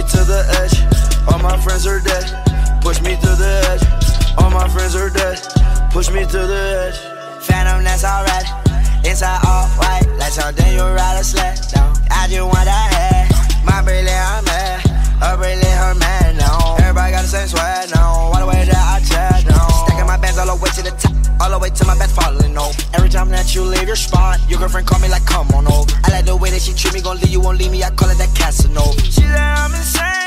me to the edge. All my friends are dead. Push me to the edge. All my friends are dead. Push me to the edge. Phantom, that's alright. Inside all white, like something you ride a sled down. I just want that head. My Brittany, I'm mad. Her brilliant, her man now. Everybody got the same sweat, now. All the way that I chat now. Stacking my bands all the way to the top. All the way to my bed falling over. Every time that you leave your spot, your girlfriend call me like, come on over. I like the she treat me, gon' leave you, won't leave me. I call it that Casanova. She said I'm insane,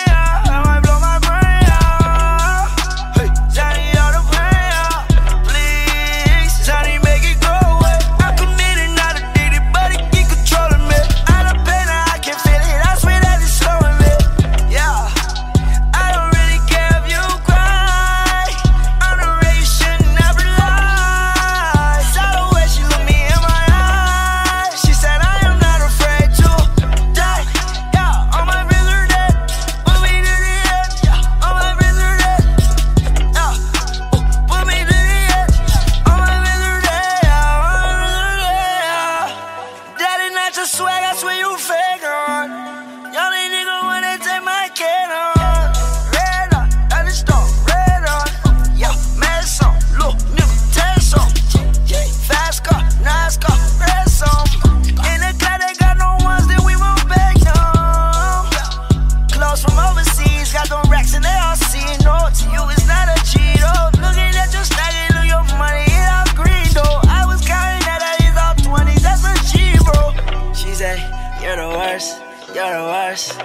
you're the worst.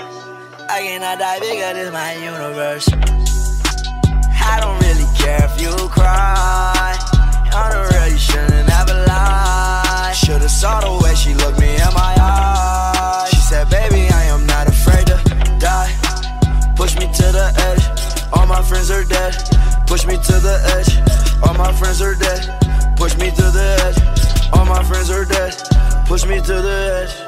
I cannot die bigger than my universe. I don't really care if you cry. On the real, you shouldn't ever lie. Should've saw the way she looked me in my eyes. She said, Baby, I am not afraid to die. Push me to the edge. All my friends are dead. Push me to the edge. All my friends are dead. Push me to the edge. All my friends are dead. Push me to the edge.